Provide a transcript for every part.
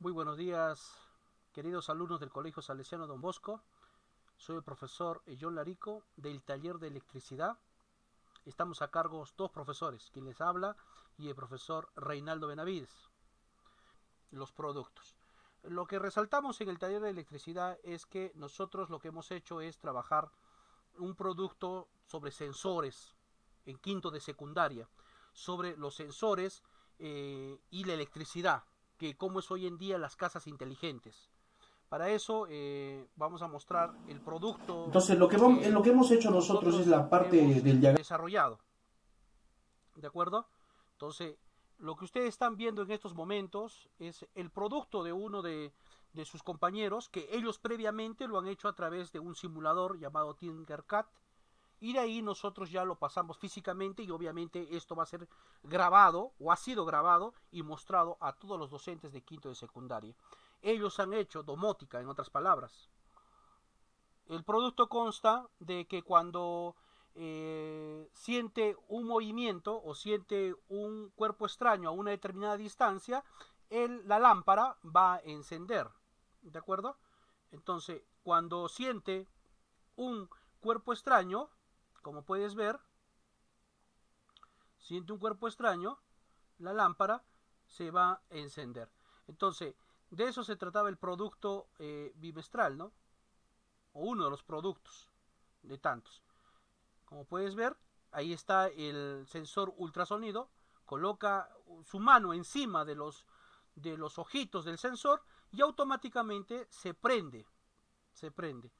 Muy buenos días, queridos alumnos del Colegio Salesiano Don Bosco. Soy el profesor John Larico del taller de electricidad. Estamos a cargo dos profesores, quien les habla y el profesor Reinaldo Benavides. Los productos. Lo que resaltamos en el taller de electricidad es que nosotros lo que hemos hecho es trabajar un producto sobre sensores en quinto de secundaria, sobre los sensores eh, y la electricidad que cómo es hoy en día las casas inteligentes. Para eso eh, vamos a mostrar el producto. Entonces lo que, vamos, lo que hemos hecho nosotros, es la parte del desarrollado. ¿De acuerdo? Entonces, lo que ustedes están viendo en estos momentos es el producto de uno de, de sus compañeros que ellos previamente lo han hecho a través de un simulador llamado Tinkercad y de ahí nosotros ya lo pasamos físicamente y obviamente esto va a ser grabado o ha sido grabado y mostrado a todos los docentes de quinto de secundaria. Ellos han hecho domótica, en otras palabras. El producto consta de que cuando eh, siente un movimiento o siente un cuerpo extraño a una determinada distancia, la lámpara va a encender. ¿De acuerdo? Entonces, cuando siente un cuerpo extraño, como puedes ver, siente un cuerpo extraño, la lámpara se va a encender. Entonces, de eso se trataba el producto eh, bimestral, ¿no? O uno de los productos de tantos. Como puedes ver, ahí está el sensor ultrasonido, coloca su mano encima de los, de los ojitos del sensor y automáticamente se prende, se prende,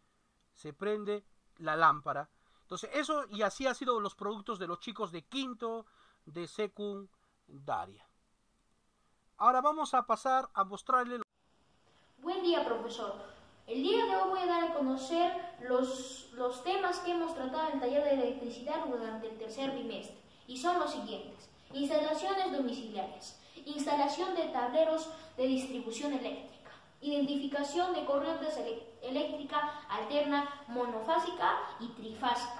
se prende la lámpara entonces, eso y así ha sido los productos de los chicos de quinto de secundaria. Ahora vamos a pasar a mostrarle... Buen día, profesor. El día de hoy voy a dar a conocer los, los temas que hemos tratado en el taller de electricidad durante el tercer bimestre. Y son los siguientes. Instalaciones domiciliarias. Instalación de tableros de distribución eléctrica Identificación de corrientes eléctrica alterna monofásica y trifásica.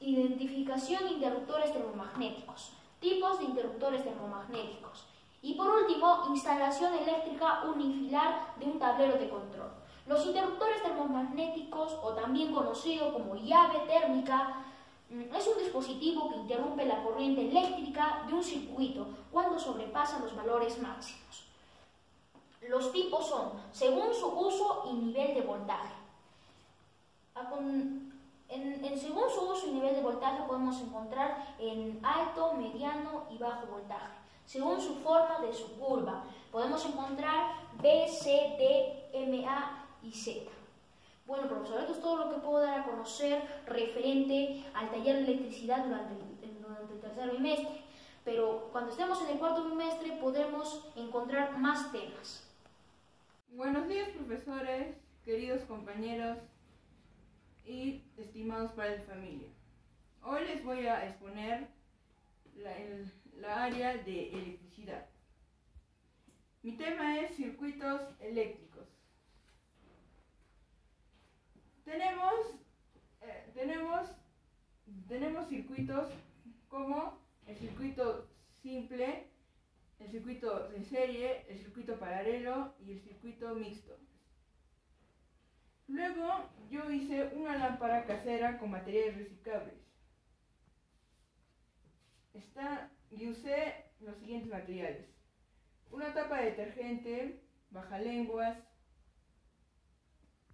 Identificación de interruptores termomagnéticos. Tipos de interruptores termomagnéticos. Y por último, instalación eléctrica unifilar de un tablero de control. Los interruptores termomagnéticos, o también conocido como llave térmica, mm, es un dispositivo que interrumpe la corriente eléctrica de un circuito cuando sobrepasa los valores máximos. Los tipos son según su uso y nivel de voltaje. En, según su uso y nivel de voltaje podemos encontrar en alto, mediano y bajo voltaje. Según su forma de su curva, podemos encontrar B, C, D, M, A y Z. Bueno, profesor, esto es todo lo que puedo dar a conocer referente al taller de electricidad durante el, durante el tercer bimestre. Pero cuando estemos en el cuarto bimestre podremos encontrar más temas. Buenos días profesores, queridos compañeros y estimados padres de familia. Hoy les voy a exponer la, área de electricidad. Mi tema es circuitos eléctricos. Tenemos, eh, tenemos, tenemos circuitos como el circuito simple, el circuito de serie, el circuito paralelo y el circuito mixto. Luego yo hice una lámpara casera con materiales reciclables. Está, y usé los siguientes materiales. Una tapa de detergente, bajalenguas,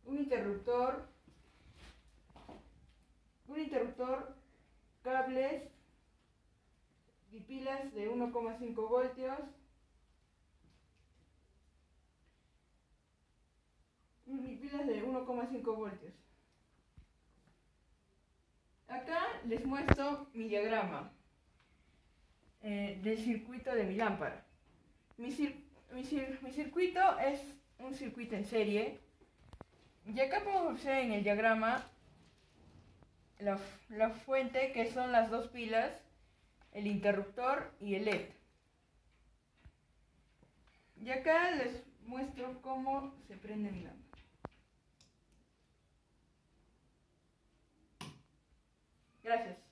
un interruptor, un interruptor, cables, y pilas de 1,5 voltios. Y de 1,5 voltios. Acá les muestro mi diagrama eh, del circuito de mi lámpara. Mi, circuito es un circuito en serie. Y acá podemos ver en el diagrama la, la fuente que son las dos pilas el interruptor y el LED. Y acá les muestro cómo se prende mi lámpara. Gracias.